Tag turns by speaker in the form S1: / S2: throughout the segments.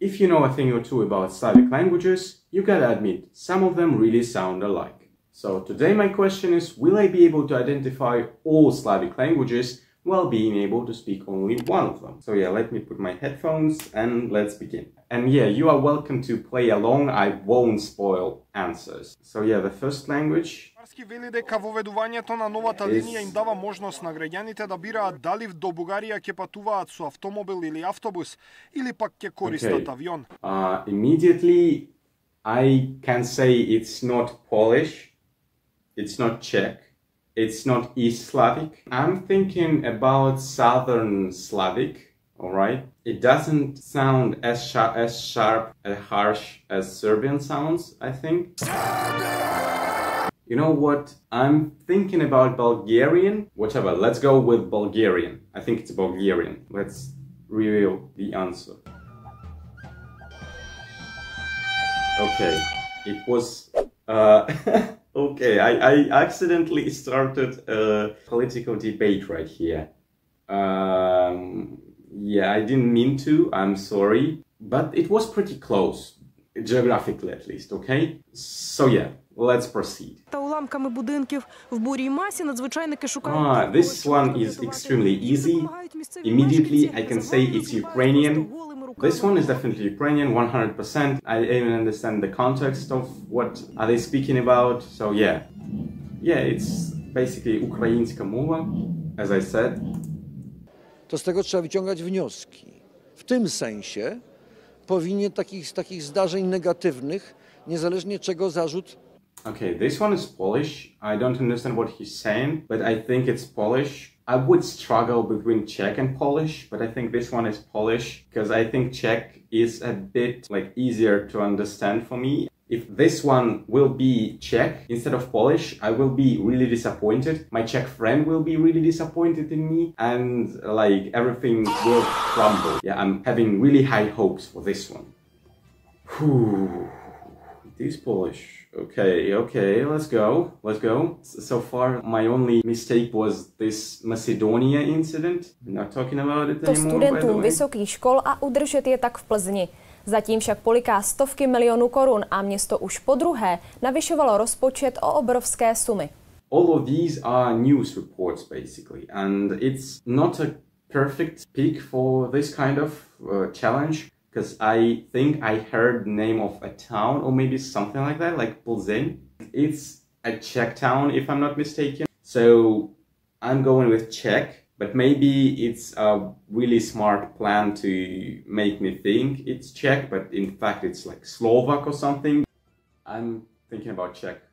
S1: if you know a thing or two about Slavic languages, you gotta admit, some of them really sound alike. So today my question is, will I be able to identify all Slavic languages while being able to speak only one of them? So yeah, let me put my headphones and let's begin. And yeah, you are welcome to play along, I won't spoil answers. So yeah, the first language
S2: Карски вели дека воведувањето на новата
S1: Is-
S2: линија им дава можност на граѓаните да бираат дали до Бугарија ќе патуваат со автомобил или автобус или пак ќе користат
S1: Okay.
S2: авион.
S1: Uh, immediately, I can say it's not Polish, it's not Czech, it's not East Slavic. I'm thinking about Southern Slavic, all right? It doesn't sound as sharp, as sharp, as harsh as Serbian sounds, I think. You know what? I'm thinking about Bulgarian. Whatever, let's go with Bulgarian. I think it's Bulgarian. Let's reveal the answer. Okay, it was. Uh, okay, I, I accidentally started a political debate right here. Um, yeah, I didn't mean to, I'm sorry. But it was pretty close, geographically at least, okay? So yeah, let's proceed.
S3: Та уламками будинків в бурій масі надзвичайники шукають.
S1: Ah,
S3: того,
S1: this
S3: щоб
S1: one
S3: врятувати.
S1: is extremely
S3: Їх
S1: easy.
S3: допомагають місцеві
S1: Immediately
S3: мешканці,
S1: I can say
S3: незабаром
S1: it's
S3: виступають
S1: Ukrainian. this one is definitely Ukrainian, 100%. I even understand the context of what are they speaking about. So yeah, yeah, it's basically ukraińska mowa, as I said.
S4: To z tego trzeba wyciągać wnioski. W tym sensie powinien takich, takich zdarzeń negatywnych, niezależnie czego zarzut
S1: Okay, this one is Polish. I don't understand what he's saying, but I think it's Polish I would struggle between Czech and Polish, but I think this one is Polish because I think Czech is a bit like easier to understand for me. If this one will be Czech instead of Polish, I will be really disappointed. My Czech friend will be really disappointed in me and like everything will crumble. Yeah, I'm having really high hopes for this one. Whew. Is Polish. Okay, okay, let's go. Let's go. So far, my only mistake was this Macedonia incident. We're not talking about it
S5: to
S1: anymore. the
S5: studentům vysokých škol a udržet je tak v Plzni. Zatím však poliká stovky milionů korun a město už po druhé navyšovalo rozpočet o obrovské sumy.
S1: all of these are news reports basically and it's not a perfect pick for this kind of uh, challenge because i think i heard the name of a town or maybe something like that like Plzeň. it's a czech town if i'm not mistaken so i'm going with czech but maybe it's a really smart plan to make me think it's czech but in fact it's like slovak or something i'm thinking about czech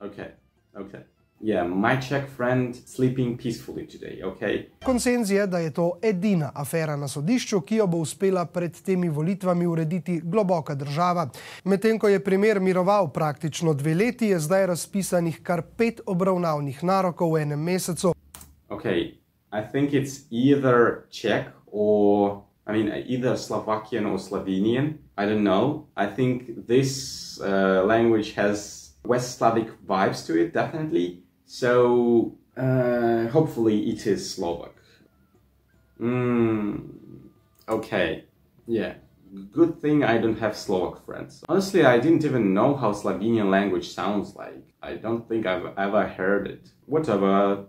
S1: Okay, okay. Yeah, my Czech friend sleeping peacefully today, okay?
S6: Konsenz je, da je to edina afera na sodišču, ki jo bo uspela pred temi volitvami urediti globoka država. Medtem ko je primer miroval praktično dve leti, je zdaj razpisanih kar pet obravnavnih narokov v enem mesecu.
S1: Okay, I think it's either Czech or, I mean, either Slovakian or Slovenian. I don't know. I think this uh, language has West Slavic vibes to it, definitely. So, uh, hopefully it is Slovak. Mm, okay, yeah. Good thing I don't have Slovak friends. Honestly, I didn't even know how Slovenian language sounds like. I don't think I've ever heard it. Whatever.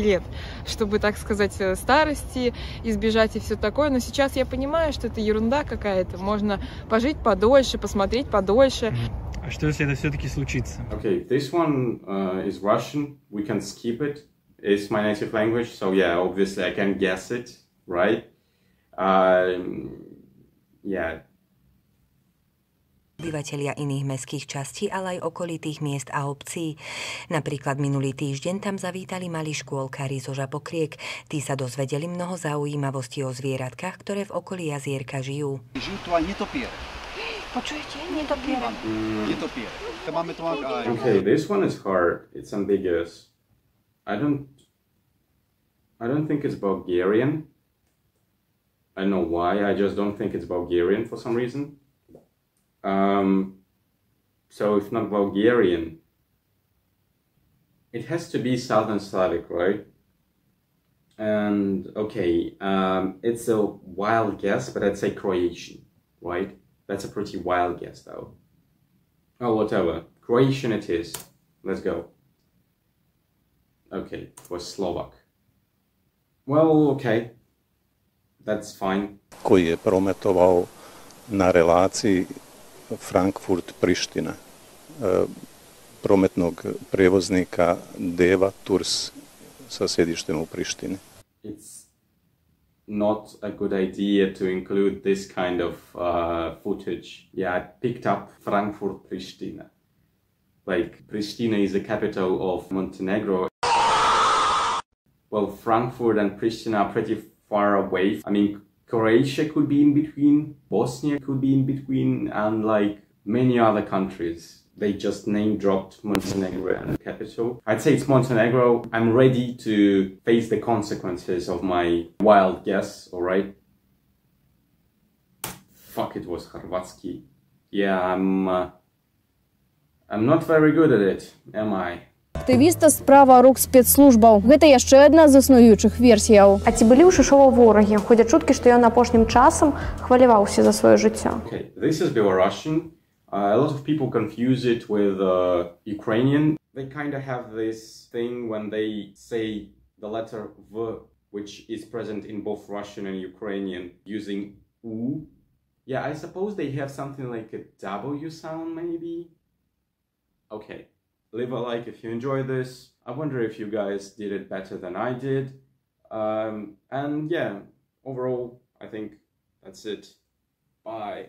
S7: Лет, чтобы, так сказать, э, старости избежать и все такое. Но сейчас я понимаю, что это ерунда какая-то. Можно пожить подольше, посмотреть подольше.
S8: А что если это все-таки случится?
S1: Okay, this one uh, is Russian. We can skip it. It's my native language, so yeah, obviously I can guess it, right? Um, yeah,
S9: obyvatelia iných mestských častí, ale aj okolitých miest a obcí. Napríklad minulý týždeň tam zavítali malí škôlkári zo Žapokriek. Tí sa dozvedeli mnoho zaujímavostí o zvieratkách, ktoré v okolí jazierka žijú.
S10: Žijú tu aj netopiere.
S11: Počujete? Netopiere.
S10: Netopiere. To máme tu aj...
S1: Okay, this one is hard. It's ambiguous. I don't. I don't think it's Bulgarian. I don't know why. I just don't think it's Bulgarian for some reason. Um, so if not Bulgarian, it has to be Southern Slavic, right? And okay, um, it's a wild guess, but I'd say Croatian, right? That's a pretty wild guess, though. Oh, whatever. Croatian it is. Let's go. Okay, was Slovak. Well, okay. That's fine.
S12: koji je prometovao na relaciji Frankfurt-Priština prometnog prijevoznika Deva sa u Prištini.
S1: It's not a good idea to include this kind of uh, footage. Yeah, I picked up Frankfurt Pristina. Like, Pristina is the capital of Montenegro. Well, Frankfurt and Pristina are pretty far away. I mean, Croatia could be in between, Bosnia could be in between, and like many other countries. They just name dropped Montenegro and capital. I'd say it's Montenegro. I'm ready to face the consequences of my wild guess, alright? Fuck, it was Hrvatski. Yeah, I'm. Uh, I'm not very good at it, am I?
S13: Актывіста справа рук спецслужбаў. Гэта яшчэ адна з існуючых версіяў.
S14: А ці былі ў шышова ворагі? Ходзяць чуткі, што ён апошнім часам хваляваўся за сваё жыццё.
S1: Okay, this is Belarusian. Uh, a lot of people confuse it with uh, Ukrainian. They kind of have this thing when they say the letter V, which is present in both Russian and Ukrainian, using U. Yeah, I suppose they have something like a W sound, maybe? Okay, Leave a like if you enjoy this. I wonder if you guys did it better than I did. Um, and yeah, overall, I think that's it. Bye.